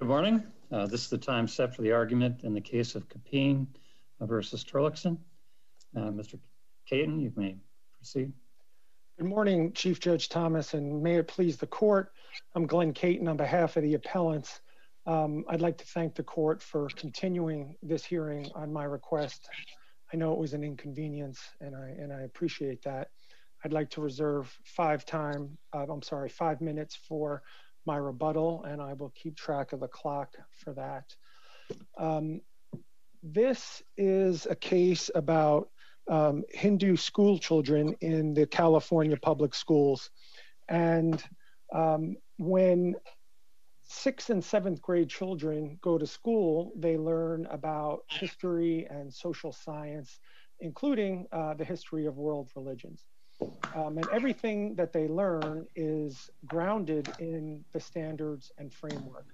Good morning. Uh, this is the time set for the argument in the case of CAPEEM uh, v. Torlakson. Uh, Mr. Katon, you may proceed. Good morning, Chief Judge Thomas, and may it please the court. I'm Glenn Katon on behalf of the appellants. Um, I'd like to thank the court for continuing this hearing on my request. I know it was an inconvenience, and I appreciate that. I'd like to reserve five minutes for my rebuttal, and I will keep track of the clock for that. Um, this is a case about um, Hindu schoolchildren in the California public schools, and um, when sixth and seventh grade children go to school, they learn about history and social science, including uh, the history of world religions. Um, and everything that they learn is grounded in the standards and framework,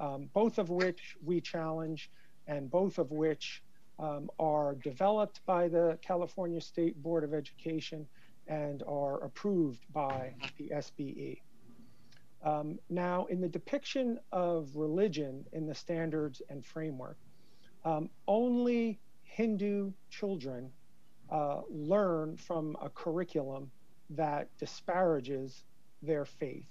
um, both of which we challenge, and both of which um, are developed by the California State Board of Education and are approved by the SBE. Now, in the depiction of religion in the standards and framework, only Hindu children Uh, learn from a curriculum that disparages their faith.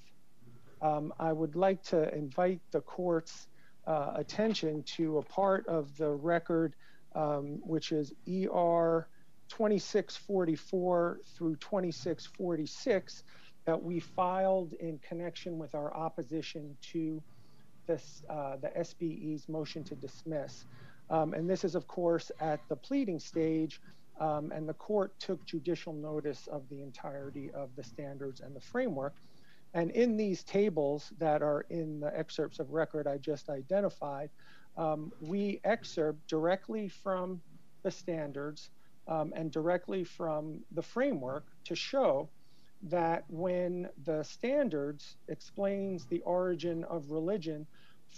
Um, I would like to invite the court's uh, attention to a part of the record, um, which is ER 2644 through 2646, that we filed in connection with our opposition to uh, the SBE's motion to dismiss. Um, and this is, of course, at the pleading stage, Um, and the court took judicial notice of the entirety of the standards and the framework. And in these tables that are in the excerpts of record I just identified, um, we excerpt directly from the standards um, and directly from the framework to show that when the standards explains the origin of religion,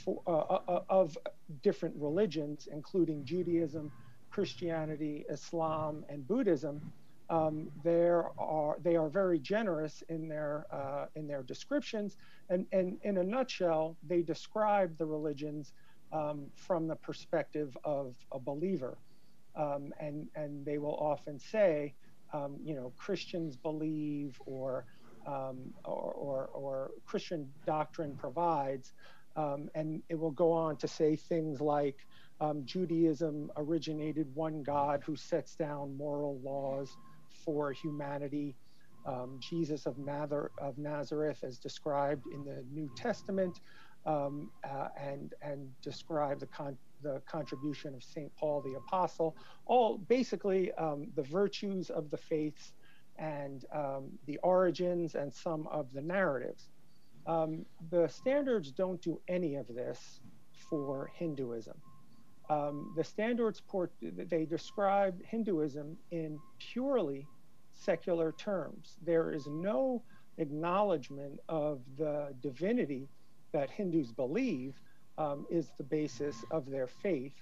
uh, uh, uh, of different religions, including Judaism, Christianity, Islam, and Buddhism, um, they are very generous in their uh, descriptions. And in a nutshell, they describe the religions um, from the perspective of a believer. Um, and they will often say, you know, Christians believe or Christian doctrine provides, Um, and it will go on to say things like um, Judaism originated one God who sets down moral laws for humanity. Um, Jesus of Nazareth as described in the New Testament uh, and and describe the con- the contribution of St. Paul the Apostle, all basically the virtues of the faiths and the origins and some of the narratives. Um, the standards don't do any of this for Hinduism. Um, the standards, they describe Hinduism in purely secular terms. There is no acknowledgement of the divinity that Hindus believe um, is the basis of their faith.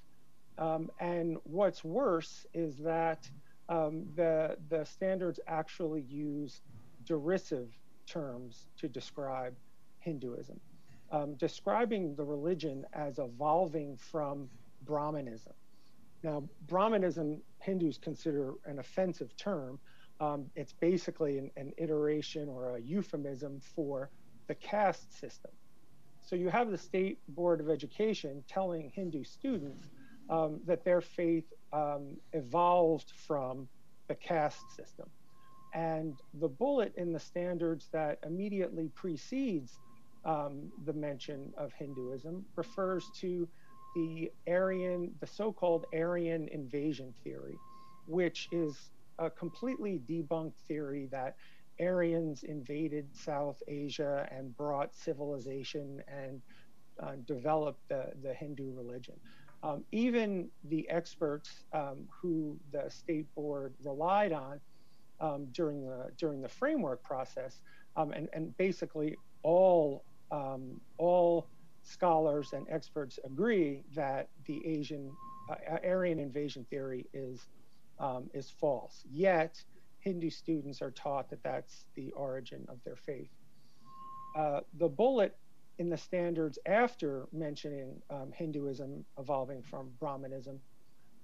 And what's worse is that the standards actually use derisive terms to describe Hinduism, um, describing the religion as evolving from Brahmanism. Now, Brahmanism, Hindus consider an offensive term. Um, it's basically an iteration or a euphemism for the caste system. So you have the State Board of Education telling Hindu students um, that their faith evolved from the caste system. And the bullet in the standards that immediately precedes Um, the mention of Hinduism refers to the Aryan, the so-called Aryan invasion theory, which is a completely debunked theory that Aryans invaded South Asia and brought civilization and uh, developed the Hindu religion. Um, even the experts um, who the State Board relied on during the during the framework process, and basically all Um, scholars and experts agree that the Asian uh, Aryan invasion theory is um, is false. Yet, Hindu students are taught that that's the origin of their faith. Uh, the bullet in the standards after mentioning um, Hinduism evolving from Brahmanism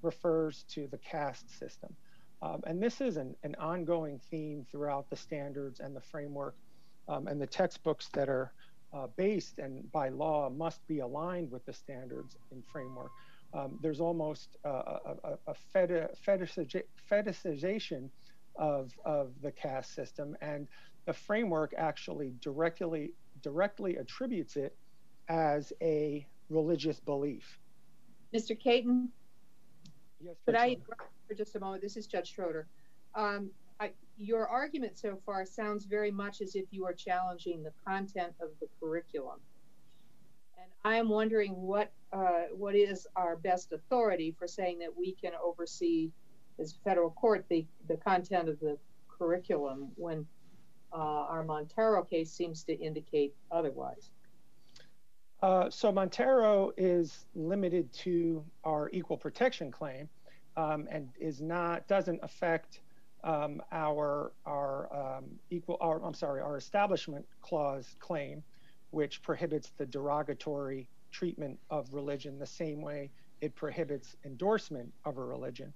refers to the caste system. And this is an ongoing theme throughout the standards and the framework and the textbooks that are Uh, based and by law must be aligned with the standards and framework. Um, there's almost a fetishization of the caste system and the framework actually directly directly attributes it as a religious belief. Mr. Katon? Could I for just a moment? This is Judge Schroeder. Um, Your argument so far sounds very much as if you are challenging the content of the curriculum. And I'm wondering what uh, what is our best authority for saying that we can oversee as federal court the the content of the curriculum when uh, our Monteiro case seems to indicate otherwise. Uh, so Monteiro is limited to our equal protection claim um, and is not doesn't affect Um, our our um, equal I'm sorry our establishment clause claim which prohibits the derogatory treatment of religion the same way it prohibits endorsement of a religion.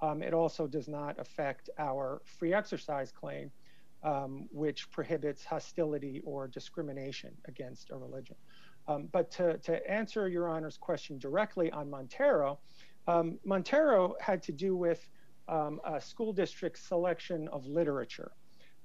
Um, it also does not affect our free exercise claim which prohibits hostility or discrimination against a religion. But to answer your honor's question directly on Monteiro, Monteiro had to do with Um, school district selection of literature.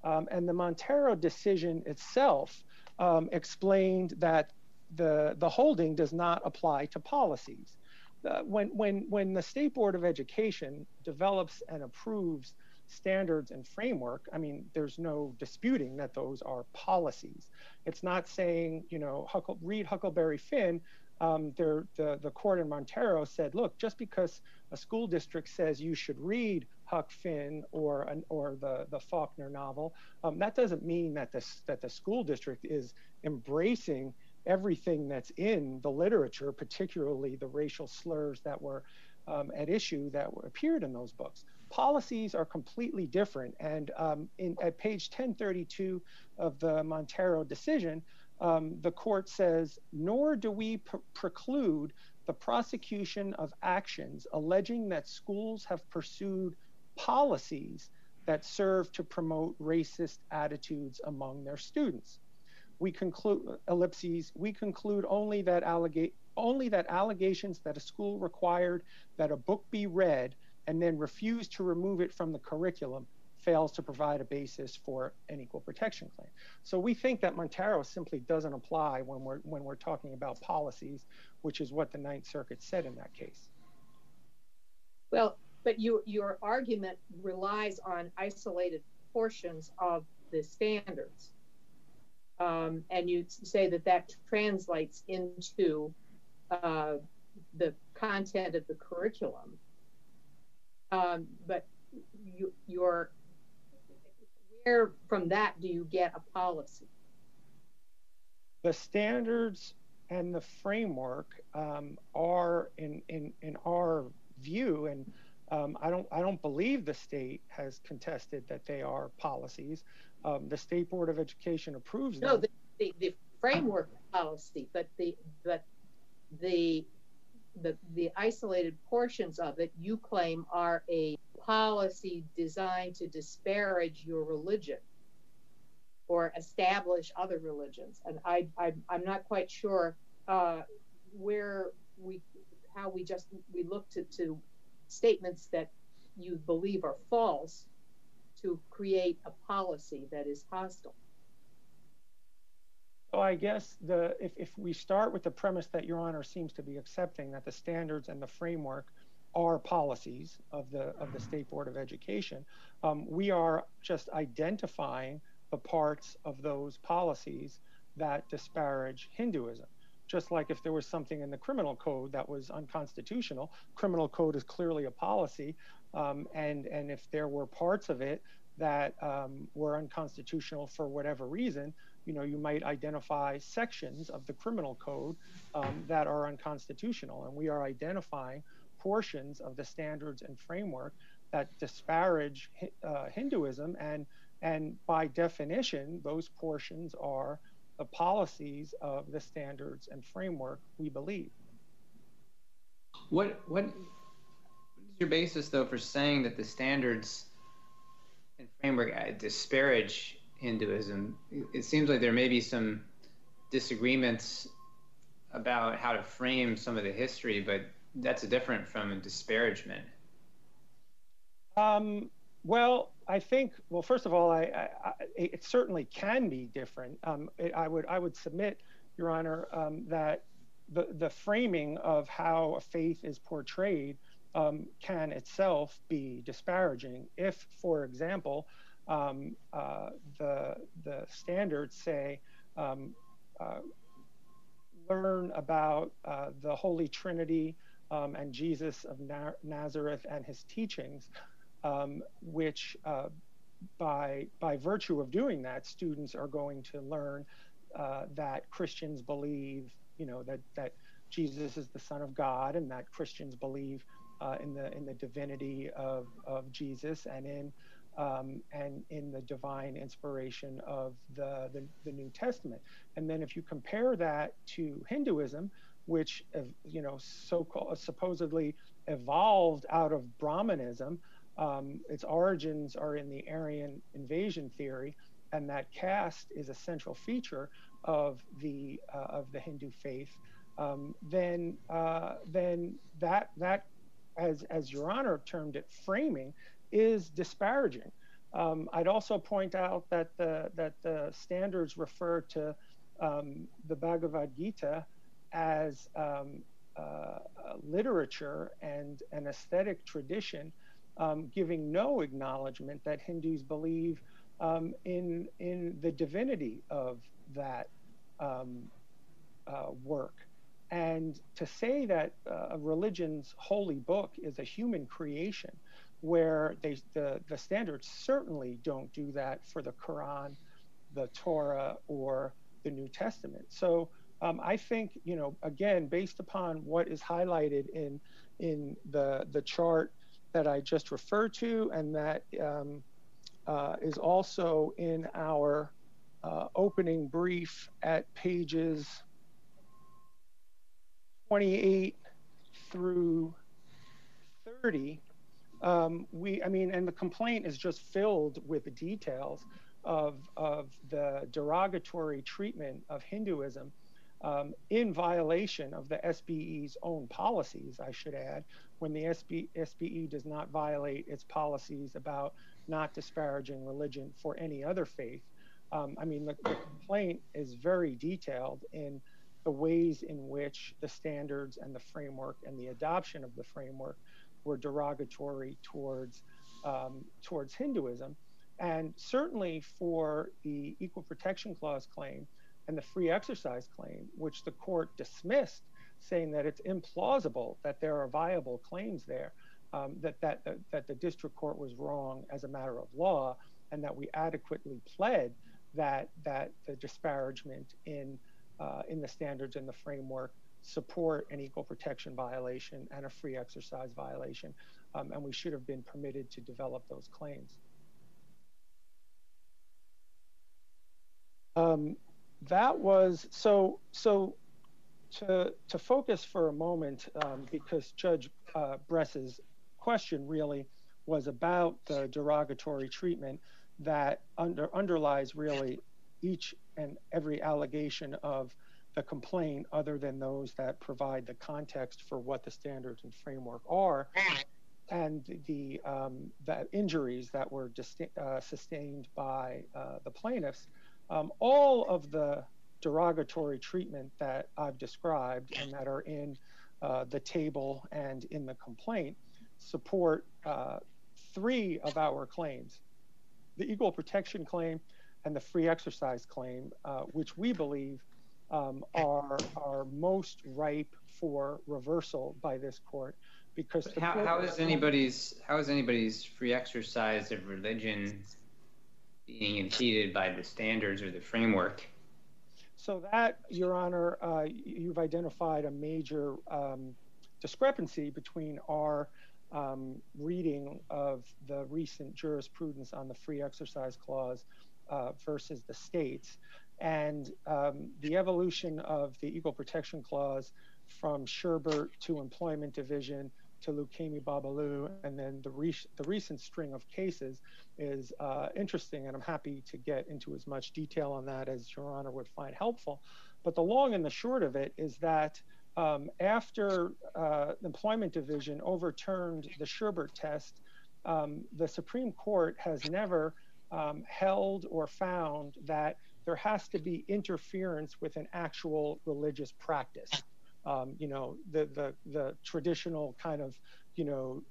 Um, and the Monteiro decision itself um, explained that the holding does not apply to policies. Uh, when the State Board of Education develops and approves standards and framework, I mean there's no disputing that those are policies. It's not saying you know read Huckleberry Finn. Um, the court in Monteiro said look just because a school district says you should read Huck Finn or or the Faulkner novel um, that doesn't mean that the school district is embracing everything that's in the literature particularly the racial slurs that were um, at issue that appeared in those books. Policies are completely different and at page 1032 of the Monteiro decision Um, the court says nor do we preclude the prosecution of actions alleging that schools have pursued policies that serve to promote racist attitudes among their students. We conclude ellipses we conclude only that allegations that a school required that a book be read and then refused to remove it from the curriculum fails to provide a basis for an equal protection claim. So we think that Monteiro simply doesn't apply when we're when we're talking about policies which is what the Ninth Circuit said in that case. Well but your argument relies on isolated portions of the standards um, and you say that that translates into uh, the content of the curriculum um, but your where from that do you get a policy? The standards and the framework um, are in in, in our view and um, I don't I don't believe the state has contested that they are policies. Um, the State Board of Education approves them. No the the framework policy but the but the isolated portions of it you claim are a policy designed to disparage your religion or establish other religions and I I'm not quite sure uh, where we how we just we look to, to statements that you believe are false to create a policy that is hostile. I guess the if we start with the premise that your honor seems to be accepting that the standards and the framework are policies of the of the State Board of Education um, we are just identifying the parts of those policies that disparage Hinduism. Just like if there was something in the criminal code that was unconstitutional criminal code is clearly a policy um, and and if there were parts of it that um, were unconstitutional for whatever reason you know you might identify sections of the criminal code um, that are unconstitutional and we are identifying portions of the standards and framework that disparage uh, Hinduism and and by definition those portions are the policies of the standards and framework we believe. What what your basis though for saying that the standards and framework uh, disparage Hinduism? It seems like there may be some disagreements about how to frame some of the history, but that's different from a disparagement. Um, well, I think, well, first of all, I, I, it certainly can be different. Um, it, I would I would submit, Your Honor, um, that the, the framing of how a faith is portrayed um, can itself be disparaging. If, for example, the, the standards say, um, uh, learn about uh, the Holy Trinity um, and Jesus of Na Nazareth and his teachings, um, which uh, by, by virtue of doing that, students are going to learn uh, that Christians believe, you know, that, that Jesus is the Son of God and that Christians believe uh, in the in the divinity of, of Jesus and in um, and in the divine inspiration of the, the, the New Testament. And then if you compare that to Hinduism, which you know so-called supposedly evolved out of Brahmanism, um, its origins are in the Aryan invasion theory, and that caste is a central feature of the uh, of the Hindu faith. Um, then uh, then that that as as Your Honor termed it, framing is disparaging. Um, I'd also point out that the that the standards refer to um, the Bhagavad Gita as um, uh, literature and an aesthetic tradition, um, giving no acknowledgement that Hindus believe um, in in the divinity of that um, uh, work. And to say that uh, a religion's holy book is a human creation, where they, the, the standards certainly don't do that for the Quran, the Torah, or the New Testament. So um, I think, you know, again, based upon what is highlighted in in the the chart that I just referred to, and that um, uh, is also in our uh, opening brief at pages 28 through 30, um, we, I mean, and the complaint is just filled with the details of, the derogatory treatment of Hinduism um, in violation of the SBE's own policies, I should add, when the SB, SBE does not violate its policies about not disparaging religion for any other faith. Um, I mean, the complaint is very detailed in the ways in which the standards and the framework and the adoption of the framework were derogatory towards um, towards Hinduism, and certainly for the Equal Protection Clause claim and the free exercise claim, which the court dismissed, saying that it's implausible that there are viable claims there, um, that, that, that, that the district court was wrong as a matter of law, and that we adequately pled that, that the disparagement in uh, in the standards and the framework support an equal protection violation and a free exercise violation, um, and we should have been permitted to develop those claims. Um, that was so so to to focus for a moment um, because Judge uh, Bress's question really was about the derogatory treatment that under underlies really each and every allegation of the complaint other than those that provide the context for what the standards and framework are and the um, injuries that were uh, sustained by uh, the plaintiffs, um, all of the derogatory treatment that I've described and that are in uh, the table and in the complaint support three of our claims. The equal protection claim and the free exercise claim, which we believe are are most ripe for reversal by this court because how is anybody's how is anybody's free exercise of religion being impeded by the standards or the framework? So that, Your Honor, uh, you've identified a major um, discrepancy between our um, reading of the recent jurisprudence on the free exercise clause uh, versus the states. And um, the evolution of the Equal Protection Clause from Sherbert to Employment Division to Lukumi Babalu, and then the recent string of cases is uh, interesting, and I'm happy to get into as much detail on that as Your Honor would find helpful. But the long and the short of it is that um, after the Employment Division overturned the Sherbert test, um, the Supreme Court has never held or found that there has to be interference with an actual religious practice. You know, the traditional kind of, you know,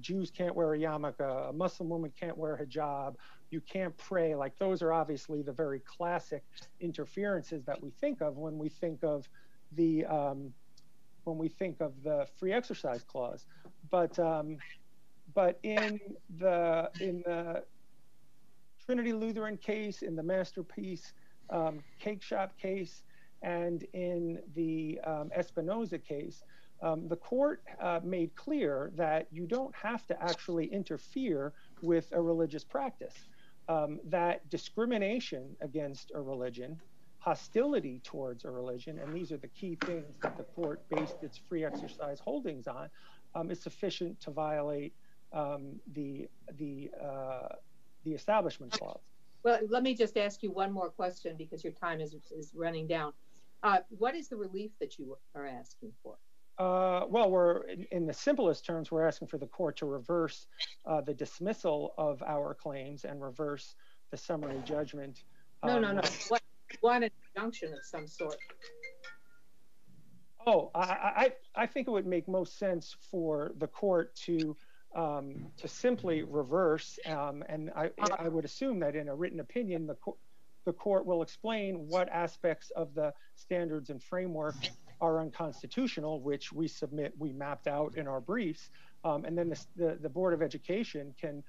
Jews can't wear a yarmulke, a Muslim woman can't wear a hijab, you can't pray, like those are obviously the very classic interferences that we think of when we think of the um when we think of the Free Exercise Clause. But um but in the in the Trinity Lutheran case, in the Masterpiece um, Cake Shop case, and in the um, Espinoza case, um, the court uh, made clear that you don't have to actually interfere with a religious practice. That discrimination against a religion, hostility towards a religion, and these are the key things that the court based its free exercise holdings on, is sufficient to violate the uh, Establishment Clause. Well, let me just ask you one more question because your time is is running down. Uh, what is the relief that you are asking for? Uh, well, we're, in the simplest terms, we're asking for the court to reverse uh, the dismissal of our claims and reverse the summary judgment. No, no, um, no. One injunction of some sort. Oh, I I think it would make most sense for the court to Um, simply reverse, um, and I would assume that in a written opinion, the court will explain what aspects of the standards and framework are unconstitutional, which we submit, we mapped out in our briefs, um, and then the Board of Education can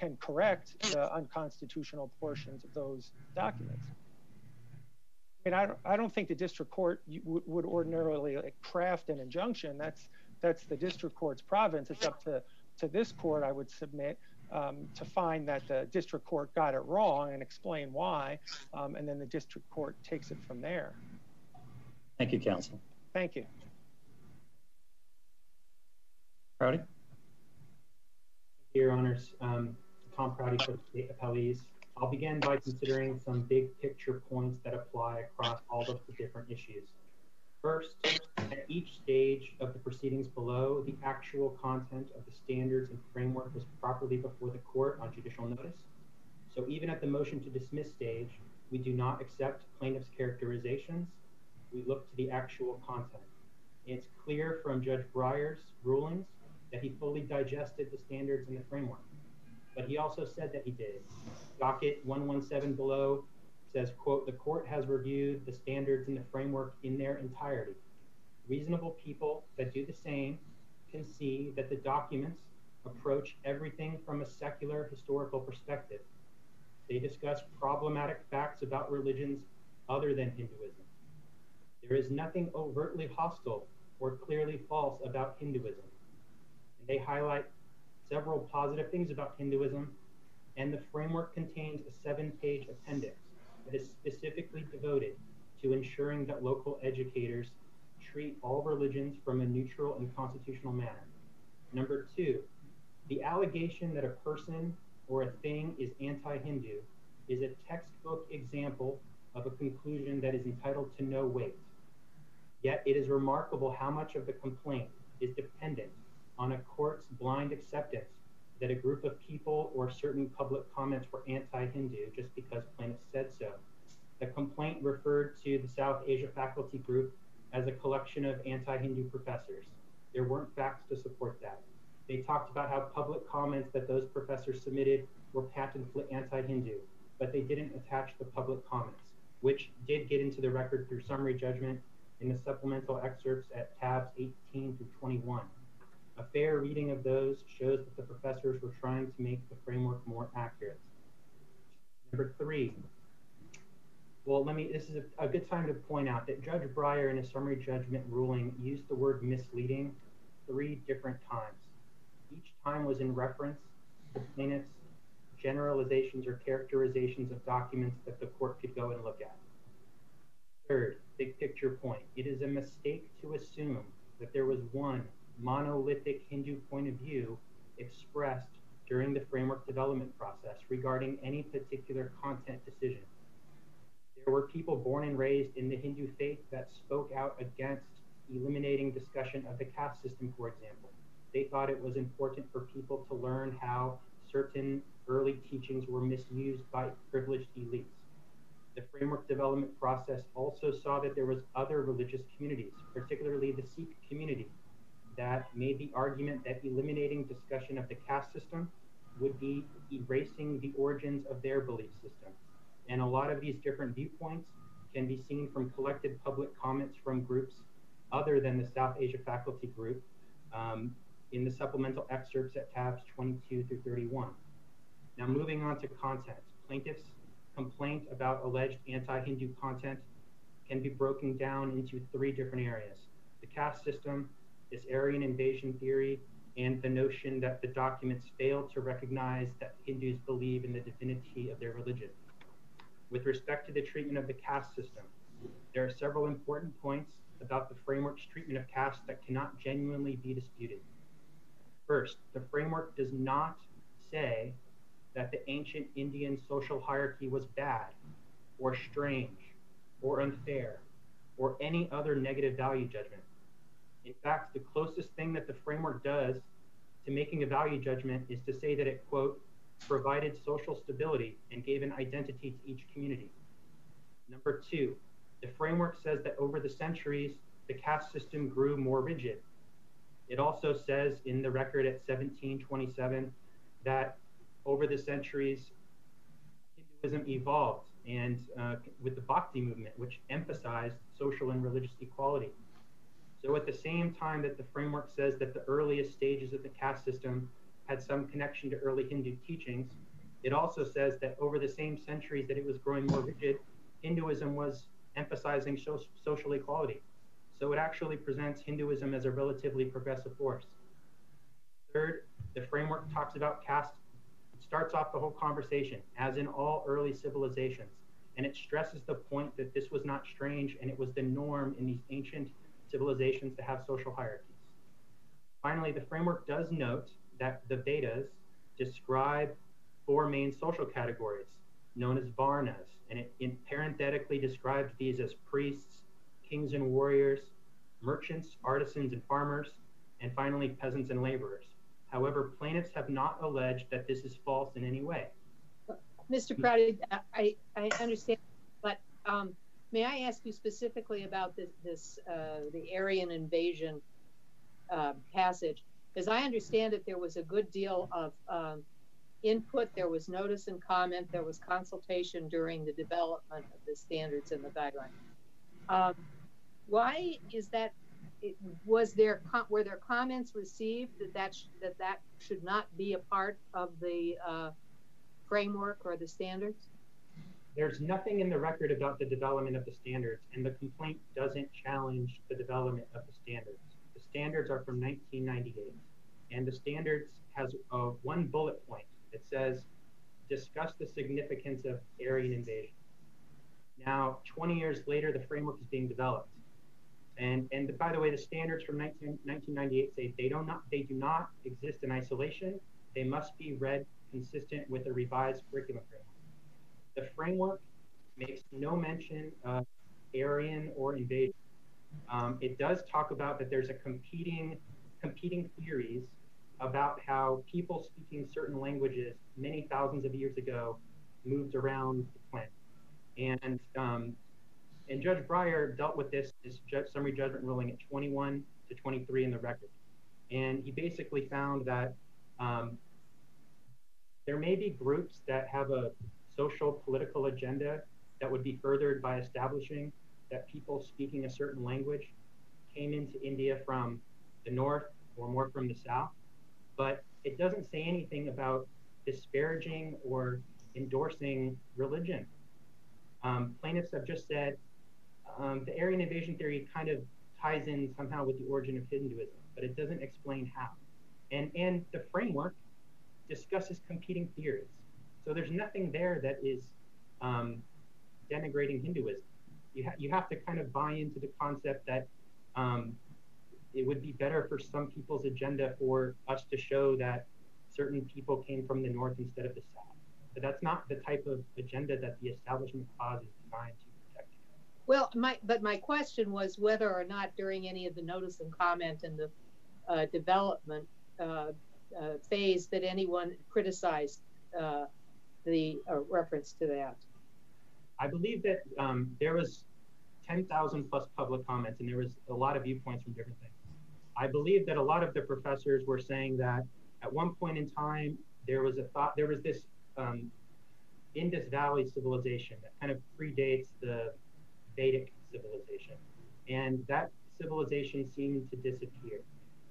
can correct the unconstitutional portions of those documents. And I don't think the district court would ordinarily craft an injunction. That's the district court's province. It's up to this court, I would submit, um, to find that the district court got it wrong and explain why, um, and then the district court takes it from there. Thank you, counsel. Thank you. Prouty? Your Honors, um, Tom Prouty for the State Appellees. I'll begin by considering some big picture points that apply across all of the different issues. First, at each stage of the proceedings below, the actual content of the standards and framework was properly before the court on judicial notice. So even at the motion to dismiss stage, we do not accept plaintiff's characterizations. We look to the actual content. It's clear from Judge Breyer's rulings that he fully digested the standards and the framework, but he also said that he did. Docket 117 below says, quote, the court has reviewed the standards and the framework in their entirety. Reasonable people that do the same can see that the documents approach everything from a secular historical perspective. They discuss problematic facts about religions other than Hinduism. There is nothing overtly hostile or clearly false about Hinduism. They highlight several positive things about Hinduism, and the framework contains a seven-page appendix that is specifically devoted to ensuring that local educators treat all religions from a neutral and constitutional manner. Number two, the allegation that a person or a thing is anti-Hindu is a textbook example of a conclusion that is entitled to no weight. Yet it is remarkable how much of the complaint is dependent on a court's blind acceptance that a group of people or certain public comments were anti-Hindu just because plaintiffs said so. The complaint referred to the South Asia faculty group as a collection of anti-Hindu professors. There weren't facts to support that. They talked about how public comments that those professors submitted were patently anti-Hindu, but they didn't attach the public comments, which did get into the record through summary judgment in the supplemental excerpts at tabs 18 through 21. A fair reading of those shows that the professors were trying to make the framework more accurate. Number three, well, let me, this is a good time to point out that Judge Breyer in a summary judgment ruling used the word misleading three different times. Each time was in reference to plaintiff's generalizations or characterizations of documents that the court could go and look at. Third, big picture point. It is a mistake to assume that there was one monolithic Hindu point of view expressed during the framework development process regarding any particular content decision. There were people born and raised in the Hindu faith that spoke out against eliminating discussion of the caste system, for example. They thought it was important for people to learn how certain early teachings were misused by privileged elites. The framework development process also saw that there was other religious communities, particularly the Sikh community, that made the argument that eliminating discussion of the caste system would be erasing the origins of their belief system. And a lot of these different viewpoints can be seen from collected public comments from groups other than the South Asia faculty group um, in the supplemental excerpts at tabs 22 through 31. Now moving on to content. Plaintiffs' complaint about alleged anti-Hindu content can be broken down into three different areas. The caste system, this Aryan invasion theory, and the notion that the documents fail to recognize that Hindus believe in the divinity of their religion. With respect to the treatment of the caste system, there are several important points about the framework's treatment of caste that cannot genuinely be disputed. First, the framework does not say that the ancient Indian social hierarchy was bad or strange or unfair or any other negative value judgment. In fact, the closest thing that the framework does to making a value judgment is to say that it, quote, provided social stability and gave an identity to each community. Number two, the framework says that over the centuries, the caste system grew more rigid. It also says in the record at 1727 that over the centuries, Hinduism evolved and uh, with the Bhakti movement, which emphasized social and religious equality. So at the same time that the framework says that the earliest stages of the caste system had some connection to early Hindu teachings, it also says that over the same centuries that it was growing more rigid, Hinduism was emphasizing so social equality. So it actually presents Hinduism as a relatively progressive force. Third, the framework talks about caste, it starts off the whole conversation, as in all early civilizations, and it stresses the point that this was not strange and it was the norm in these ancient civilizations to have social hierarchies. Finally, the framework does note that the Vedas describe four main social categories known as varnas, and it, it parenthetically describes these as priests, kings and warriors, merchants, artisans, and farmers, and finally peasants and laborers. However, plaintiffs have not alleged that this is false in any way. Mr. Prouty, I, I understand, but um, may I ask you specifically about this, uh, the Aryan invasion uh, passage? As I understand it, there was a good deal of um, input, there was notice and comment, there was consultation during the development of the standards and the guidelines. Um, why is that? Was there were there comments received that that sh- that that should not be a part of the uh, framework or the standards? There's nothing in the record about the development of the standards, and the complaint doesn't challenge the development of the standards. The standards are from 1998, and the standards has one bullet point that says, discuss the significance of Aryan invasion. Now, 20 years later, the framework is being developed. And, by the way, the standards from 19, 1998 say they, don't not, they do not exist in isolation. They must be read consistent with the revised curriculum framework. The framework makes no mention of Aryan or invasion. Um, it does talk about that there's a competing competing theories about how people speaking certain languages many thousands of years ago moved around the planet. And um, and Judge Breyer dealt with this, this summary judgment ruling at 21 to 23 in the record. And he basically found that um, there may be groups that have a social political agenda that would be furthered by establishing that people speaking a certain language came into India from the north or more from the south. But it doesn't say anything about disparaging or endorsing religion. Um, plaintiffs have just said um, the Aryan invasion theory kind of ties in somehow with the origin of Hinduism, but it doesn't explain how. And, and the framework discusses competing theories. So there's nothing there that is um, denigrating Hinduism. You, ha- you have to kind of buy into the concept that um, it would be better for some people's agenda for us to show that certain people came from the north instead of the south. But that's not the type of agenda that the establishment clause is designed to protect. Well, my but my question was whether or not during any of the notice and comment and the uh, development uh, uh, phase that anyone criticized uh, the uh, reference to that. I believe that um, there was 10,000 plus public comments, and there was a lot of viewpoints from different things. I believe that a lot of the professors were saying that at one point in time, there was a thought, there was this um, Indus Valley civilization that kind of predates the Vedic civilization. And that civilization seemed to disappear.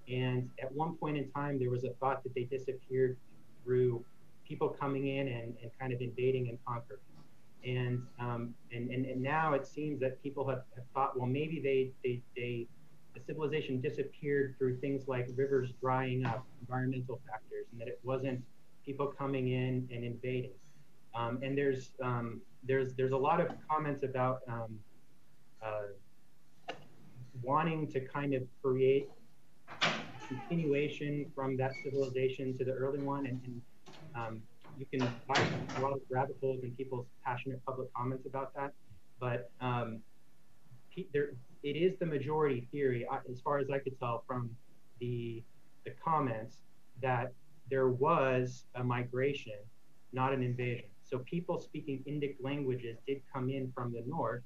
And at one point in time, there was a thought that they disappeared through people coming in and, and kind of invading and conquering. And, um, and, and, and now it seems that people have, have thought, well, maybe they, they, they, the civilization disappeared through things like rivers drying up, environmental factors, and that it wasn't people coming in and invading. Um, and there's, um, there's, there's a lot of comments about um, uh, wanting to kind of create continuation from that civilization to the early one. And, and you can find a lot of rabbit holes in people's passionate public comments about that. But um, there, it is the majority theory, as far as I could tell from the, comments, that there was a migration, not an invasion. So people speaking Indic languages did come in from the north,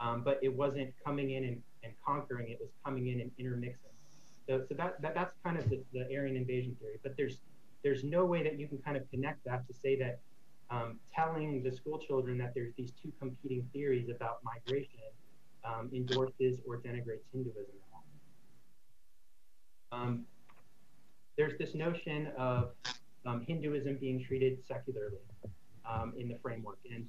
um, but it wasn't coming in and, conquering, it was coming in and intermixing. So, so that, that that's kind of the, the Aryan invasion theory. But there's there's no way that you can kind of connect that to say that um, telling the school children that there's these two competing theories about migration um, endorses or denigrates Hinduism. Um, there's this notion of um, Hinduism being treated secularly um, in the framework. And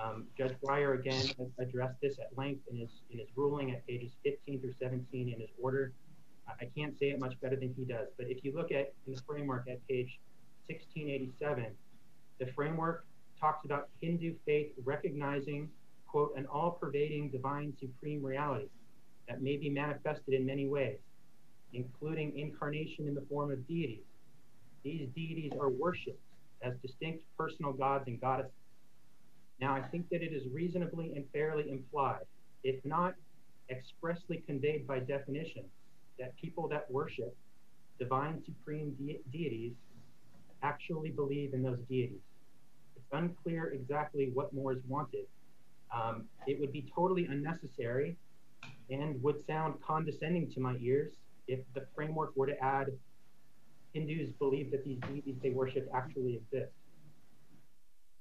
um, Judge Breyer again addressed this at length in his, in his ruling at pages 15 through 17 in his order. I can't say it much better than he does, but if you look at in the framework at page 1687, the framework talks about Hindu faith recognizing, quote, an all pervading divine supreme reality that may be manifested in many ways, including incarnation in the form of deities. These deities are worshipped as distinct personal gods and goddesses. Now, I think that it is reasonably and fairly implied, if not expressly conveyed by definition, that people that worship divine supreme de deities actually believe in those deities. It's unclear exactly what more is wanted. Um, it would be totally unnecessary and would sound condescending to my ears if the framework were to add Hindus believe that these deities they worship actually exist.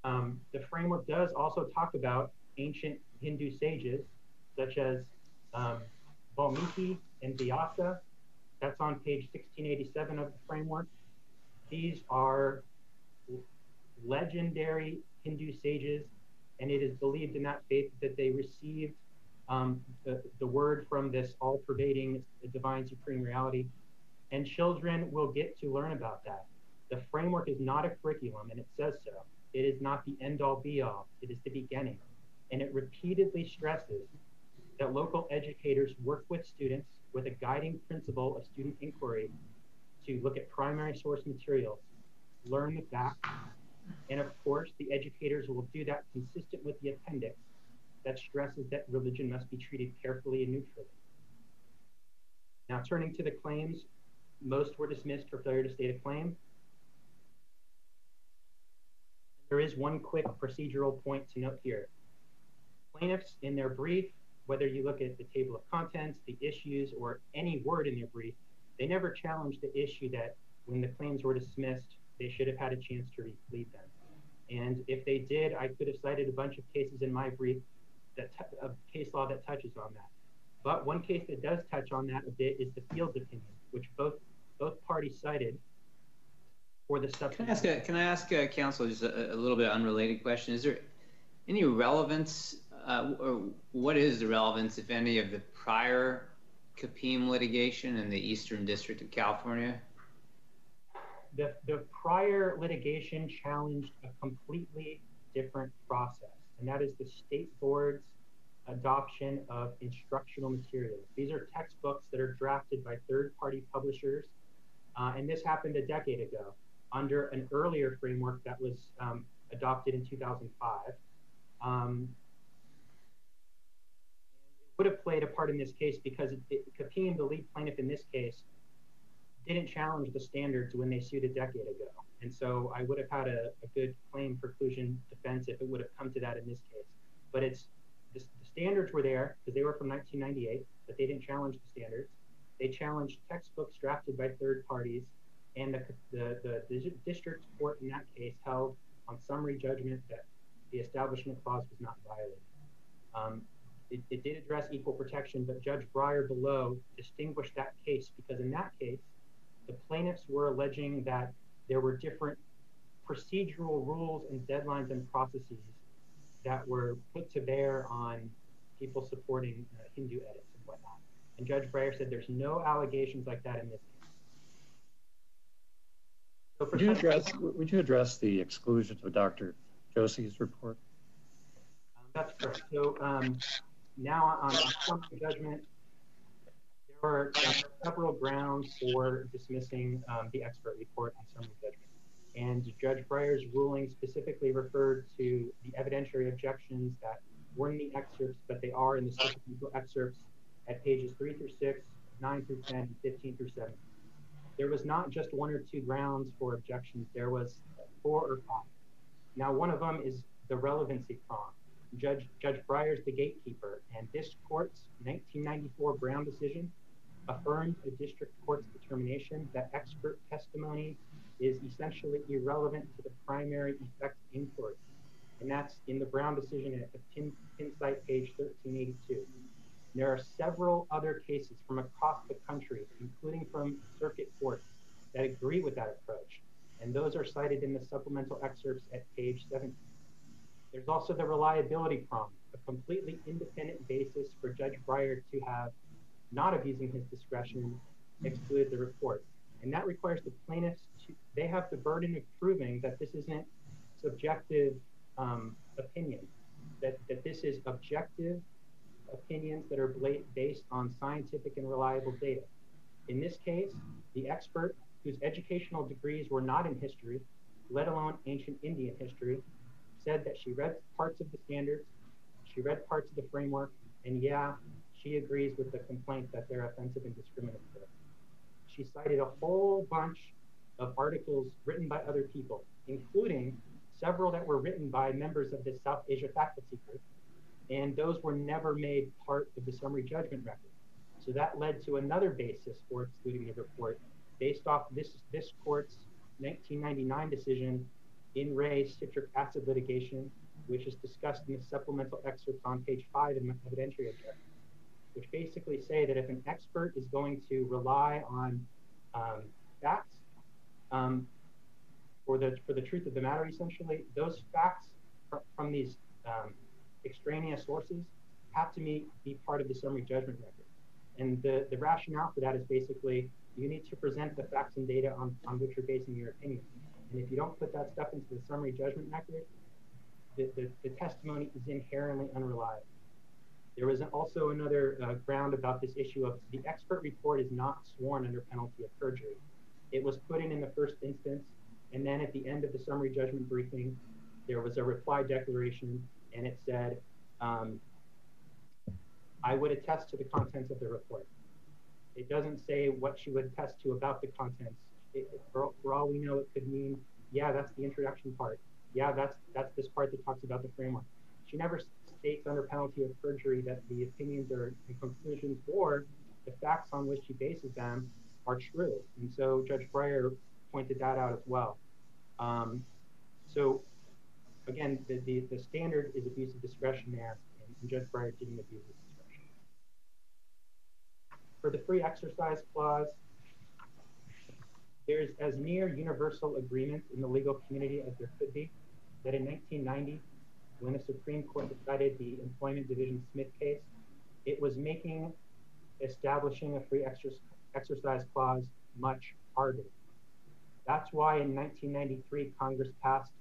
Um, the framework does also talk about ancient Hindu sages, such as um, Valmiki and Vyasa. That's on page 1687 of the framework. These are legendary Hindu sages, and it is believed in that faith that they received um, the, the word from this all pervading divine supreme reality. And children will get to learn about that. The framework is not a curriculum, and it says so. It is not the end all be all, it is the beginning. And it repeatedly stresses that local educators work with students with a guiding principle of student inquiry to look at primary source materials, learn the facts, and of course, the educators will do that consistent with the appendix that stresses that religion must be treated carefully and neutrally. Now, turning to the claims, most were dismissed for failure to state a claim. There is one quick procedural point to note here. Plaintiffs, in their brief, whether you look at the table of contents, the issues, or any word in your brief, they never challenged the issue that when the claims were dismissed, they should have had a chance to replead them. And if they did, I could have cited a bunch of cases in my brief that of case law that touches on that. But one case that does touch on that a bit is the Fields opinion, which both both parties cited for the stuff. Can I ask a, can I ask a counsel just a, little bit unrelated question? Is there any relevance uh, what is the relevance, if any, of the prior CAPEEM litigation in the Eastern District of California? the, prior litigation challenged a completely different process, and that is the state board's adoption of instructional materials. These are textbooks that are drafted by third-party publishers, uh, and this happened a decade ago under an earlier framework that was um, adopted in 2005. Um, would have played a part in this case because CAPEEM, the lead plaintiff in this case, didn't challenge the standards when they sued a decade ago. And so I would have had a, good claim preclusion defense if it would have come to that in this case. But it's the, standards were there because they were from 1998, but they didn't challenge the standards. They challenged textbooks drafted by third parties, and the, district court in that case held on summary judgment that the establishment clause was not violated. It, did address equal protection, but Judge Breyer below distinguished that case because in that case, the plaintiffs were alleging that there were different procedural rules and deadlines and processes that were put to bear on people supporting uh, Hindu edits and whatnot. And Judge Breyer said there's no allegations like that in this case. So would, you address, would you address the exclusion of Dr. Josie's report? That's correct. So um, now on summary judgment, there are several grounds for dismissing um, the expert report on summary judgment. And Judge Breyer's ruling specifically referred to the evidentiary objections that weren't in the excerpts, but they are in the supplemental excerpts at pages 3 through 6, 9 through 10, 15 through 17. There was not just one or two grounds for objections, there was four or five. Now, one of them is the relevancy prong. Judge, Judge Breyer's the gatekeeper, and this court's 1994 Brown decision affirmed the district court's determination that expert testimony is essentially irrelevant to the primary effect inquiry. And that's in the Brown decision at cite page 1382. There are several other cases from across the country, including from circuit courts, that agree with that approach. And those are cited in the supplemental excerpts at page 17. There's also the reliability prong, a completely independent basis for Judge Breyer to have not abusing his discretion excluded the report. And that requires the plaintiffs to, they have the burden of proving that this isn't subjective um, opinion, that, that this is objective opinions that are based on scientific and reliable data. In this case, the expert whose educational degrees were not in history, let alone ancient Indian history, said that she read parts of the standards, she read parts of the framework, and yeah, she agrees with the complaint that they're offensive and discriminatory. She cited a whole bunch of articles written by other people, including several that were written by members of the South Asia faculty group, and those were never made part of the summary judgment record. So that led to another basis for excluding the report based off this, this court's 1999 decision in re citric acid litigation, which is discussed in the supplemental excerpts on page five in the evidentiary objections, which basically say that if an expert is going to rely on um, facts um, for the for the truth of the matter, essentially, those facts fr from these um, extraneous sources have to be, be part of the summary judgment record. And the, rationale for that is basically you need to present the facts and data on, on which you're basing your opinion. And if you don't put that stuff into the summary judgment record, the, testimony is inherently unreliable. There was also another uh, ground about this issue of the expert report is not sworn under penalty of perjury. It was put in in the first instance, and then at the end of the summary judgment briefing, there was a reply declaration, and it said, um, I would attest to the contents of the report. It doesn't say what she would attest to about the contents it, for, for all we know, it could mean, yeah, that's the introduction part. Yeah, that's that's this part that talks about the framework. She never states under penalty of perjury that the opinions or the conclusions or the facts on which she bases them are true. And so Judge Breyer pointed that out as well. Um, so again, the, the, the, standard is abuse of discretion there, and Judge Breyer didn't abuse his discretion. For the free exercise clause, there's as near universal agreement in the legal community as there could be that in 1990, when the Supreme Court decided the Employment Division Smith case, it was making establishing a free exercise clause much harder. That's why in 1993, Congress passed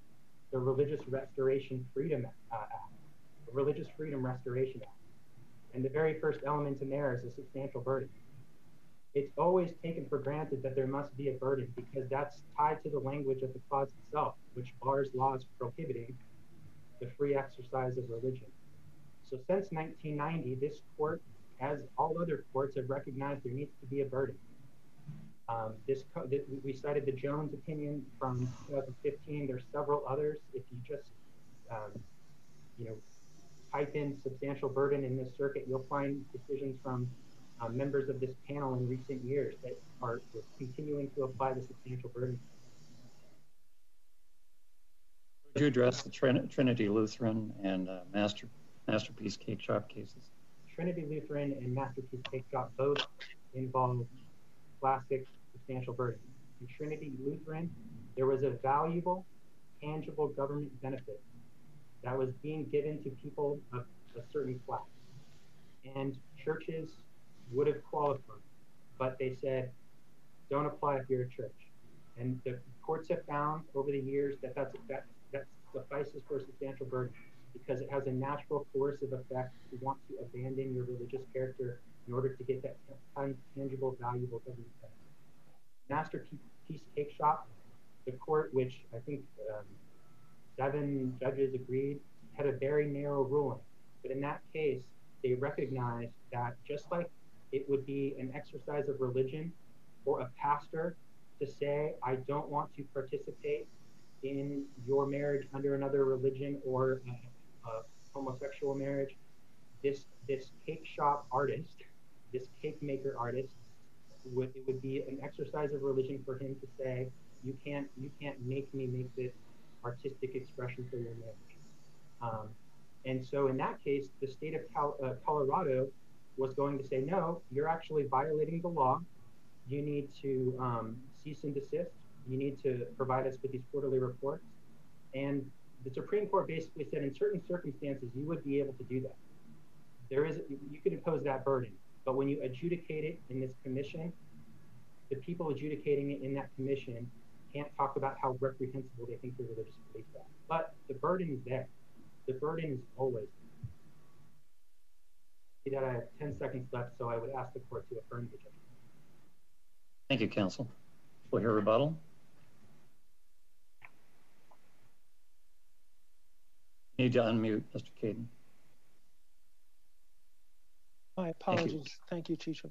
the Religious Restoration Freedom uh, Act, the Religious Freedom Restoration Act. And the very first element in there is a substantial burden. It's always taken for granted that there must be a burden because that's tied to the language of the clause itself, which bars laws prohibiting the free exercise of religion. So since 1990, this court, as all other courts, have recognized there needs to be a burden. Um, this we cited the Jones opinion from 2015. There's several others. If you just um, you know type in substantial burden in this circuit, you'll find decisions from Uh, members of this panel in recent years that are continuing to apply the substantial burden. Would you address the Trinity Lutheran and uh, Masterpiece Cakeshop cases? Trinity Lutheran and Masterpiece Cakeshop both involve classic substantial burden. In Trinity Lutheran, there was a valuable, tangible government benefit that was being given to people of a certain class. And churches would have qualified, but they said, don't apply if you're a church. And the courts have found over the years that that's, that that suffices for a substantial burden because it has a natural coercive effect to want to abandon your religious character in order to get that tangible, valuable government. Masterpiece Cakeshop, the court, which I think um, seven judges agreed, had a very narrow ruling. But in that case, they recognized that just like it would be an exercise of religion for a pastor to say, I don't want to participate in your marriage under another religion or a homosexual marriage, this this cake shop artist, this cake maker artist, would, it would be an exercise of religion for him to say, you can't you can't make me make this artistic expression for your marriage. Um, and so in that case, the state of uh, Colorado was going to say, no, you're actually violating the law. You need to um, cease and desist. You need to provide us with these quarterly reports. And the Supreme Court basically said in certain circumstances, you would be able to do that. There is, you could impose that burden. But when you adjudicate it in this commission, the people adjudicating it in that commission can't talk about how reprehensible they think the religious beliefs are. But the burden is there. The burden is always there. I have uh, 10 seconds left, so I would ask the court to affirm the judgment. Thank you, counsel. We'll hear rebuttal. You need to unmute, Mr. Katon. My apologies. Thank you, Chief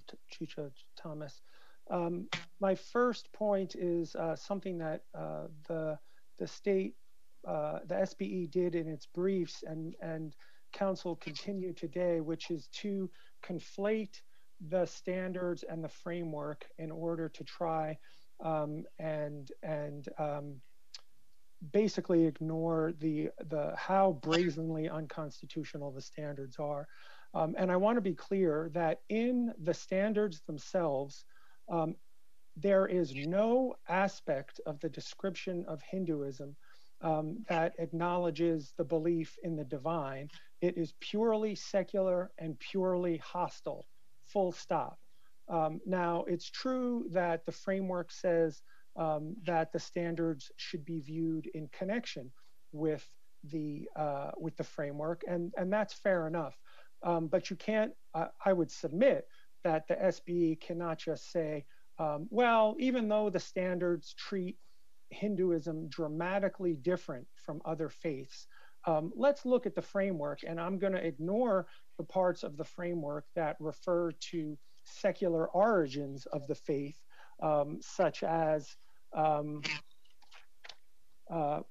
Thomas. Um, my first point is uh, something that uh, the state, the SBE did in its briefs and counsel continue today, which is to conflate the standards and the framework in order to try um, and and um, basically ignore how brazenly unconstitutional the standards are. Um, and I want to be clear that in the standards themselves, there is no aspect of the description of Hinduism that acknowledges the belief in the divine. It is purely secular and purely hostile, full stop. Um, now, it's true that the framework says um, that the standards should be viewed in connection with the uh with the framework, and that's fair enough. Um, but you can't, uh, I would submit that the SBE cannot just say, well, even though the standards treat Hinduism dramatically different from other faiths, Um, let's look at the framework. And I'm going to ignore the parts of the framework that refer to secular origins of the faith, um, such as um, uh,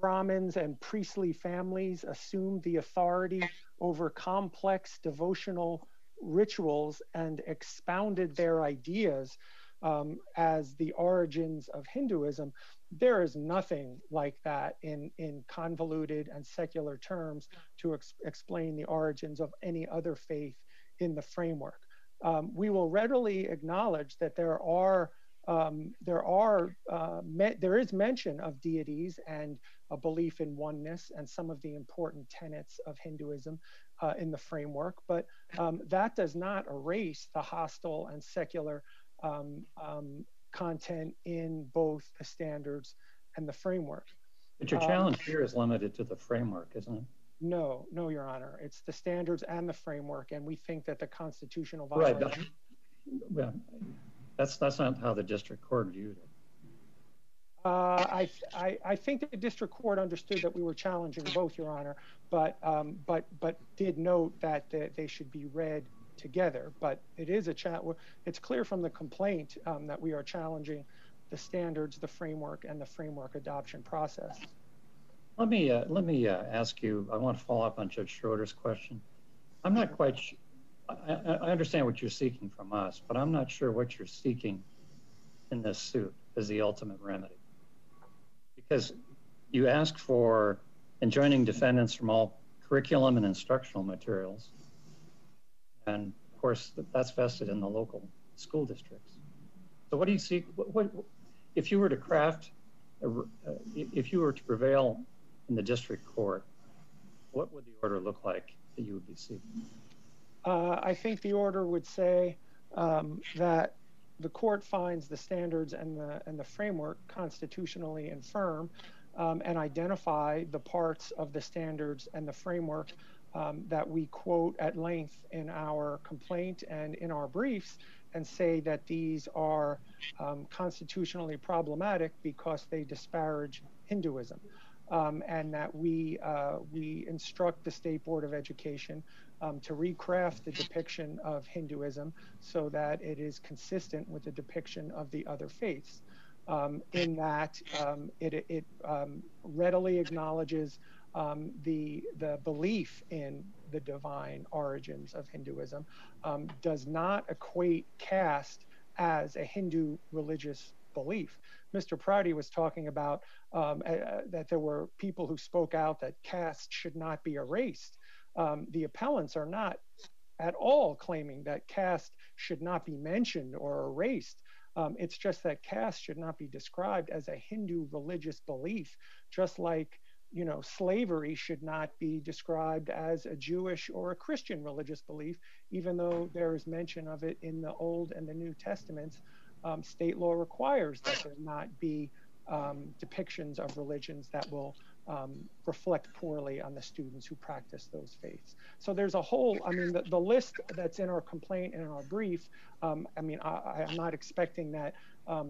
Brahmins and priestly families assume the authority over complex devotional rituals and expounded their ideas as the origins of Hinduism. There is nothing like that in convoluted and secular terms to explain the origins of any other faith in the framework. Um, we will readily acknowledge that there are um there are uh there is mention of deities and a belief in oneness and some of the important tenets of Hinduism uh, in the framework, but um, that does not erase the hostile and secular um, content in both the standards and the framework. But your challenge here is limited to the framework, isn't it? No, no, Your Honor. It's the standards and the framework, and we think that the constitutional violation... Right. Well, that's, that's not how the district court viewed it. Uh, I, I, I think the district court understood that we were challenging both, Your Honor, but, um, but, but did note that they should be read together. But it is a chat. It's clear from the complaint um, that we are challenging the standards, the framework, and the framework adoption process. Let me uh, let me uh, ask you. I want to follow up on Judge Schroeder's question. I'm not quite. I, I understand what you're seeking from us, but I'm not sure what you're seeking in this suit as the ultimate remedy because you ask for enjoining defendants from all curriculum and instructional materials. And of course, that's vested in the local school districts. So what do you see? What, what, if you were to craft, a, uh, if you were to prevail in the district court, what would the order look like that you would be seeking? Uh, I think the order would say um, that the court finds the standards and the and the framework constitutionally infirm um, and identify the parts of the standards and the framework that we quote at length in our complaint and in our briefs and say that these are um, constitutionally problematic because they disparage Hinduism. Um, and that we uh, we instruct the State Board of Education um, to recraft the depiction of Hinduism so that it is consistent with the depiction of the other faiths. Um, in that um, it, it um, readily acknowledges um, the the belief in the divine origins of Hinduism, um, does not equate caste as a Hindu religious belief. Mr. Prouty was talking about um, that there were people who spoke out that caste should not be erased. Um, the appellants are not at all claiming that caste should not be mentioned or erased. Um, it's just that caste should not be described as a Hindu religious belief, just like you know slavery should not be described as a Jewish or a Christian religious belief, even though there is mention of it in the Old and the New Testaments. Um, state law requires that there not be um, depictions of religions that will um, reflect poorly on the students who practice those faiths. So there's a whole, I mean, the, the list that's in our complaint and in our brief, um, I mean, I, am not expecting that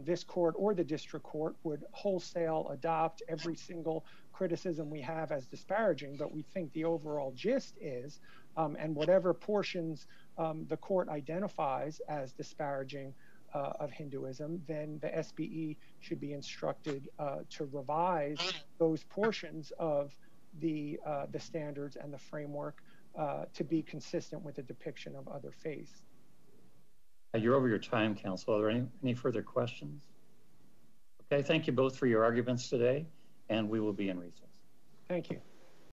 this court or the district court would wholesale adopt every single criticism we have as disparaging, but we think the overall gist is, um, and whatever portions um, the court identifies as disparaging uh, of Hinduism, then the SBE should be instructed uh, to revise those portions of the uh, the standards and the framework to be consistent with the depiction of other faiths. Uh, you're over your time, counsel. Are there any, any further questions? Okay, thank you both for your arguments today, and we will be in recess. Thank you.